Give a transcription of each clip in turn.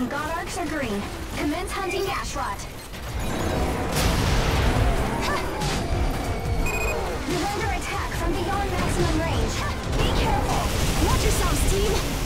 and God arcs are green. Commence hunting Ashrot. You're under attack from beyond maximum range. Be careful! Watch yourselves, team!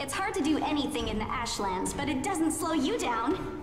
It's hard to do anything in the Ashlands, but it doesn't slow you down.